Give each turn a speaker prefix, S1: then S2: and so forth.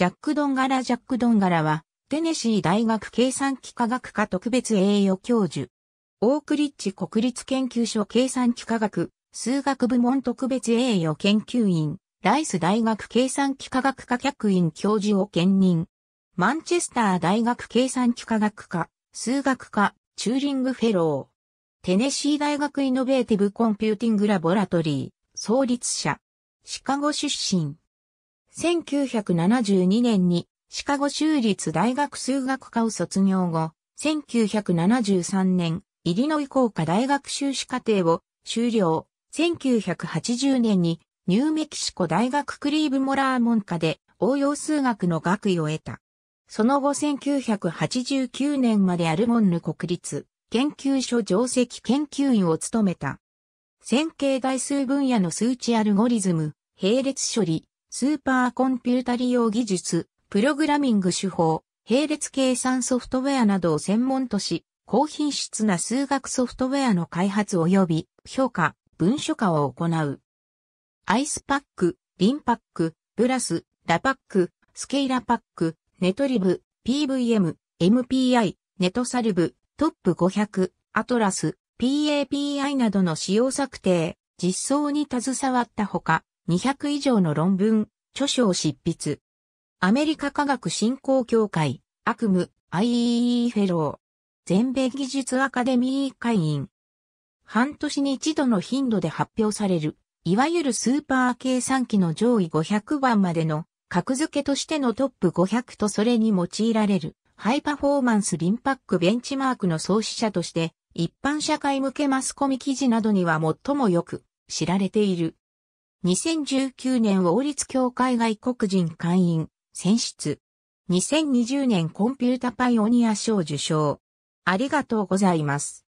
S1: ジャック・ドンガラ・ジャック・ドンガラは、テネシー大学計算機科学科特別栄誉教授。オークリッジ国立研究所計算機科学、数学部門特別栄誉研究員、ライス大学計算機科学科客員教授を兼任。マンチェスター大学計算機科学科、数学科、 Turing Fellow。テネシー大学 Innovative Computing Laboratory、創立者。シカゴ出身。1972年にシカゴ州立大学数学科を卒業後、1973年、イリノイ工科大学修士課程を修了。1980年にニューメキシコ大学クリーブモラーモン科で応用数学の学位を得た。その後1989年までアルモンヌ国立研究所上席研究員を務めた。線形代数分野の数値アルゴリズム、並列処理、スーパーコンピュータ利用技術、プログラミング手法、並列計算ソフトウェアなどを専門とし、高品質な数学ソフトウェアの開発及び評価、文書化を行う。 EISPACK、 LINPACK、 BLAS、 LAPACK、 ScaLAPACK、 Netlib、PVM、MPI、 NetSolve、 TOP500、 ATLAS、PAPI などの仕様策定、実装に携わったほか、200以上の論文、著書を執筆。アメリカ科学振興協会、アクム、IEE フェロー。全米技術アカデミー会員。半年に一度の頻度で発表される、いわゆるスーパー計算機の上位500番までの格付けとしてのトップ500とそれに用いられるハイパフォーマンスリンパックベンチマークの創始者として一般社会向けマスコミ記事などには最もよく知られている。2019年王立協会外国人会員選出。2020年コンピュータパイオニア賞受賞。ありがとうございます。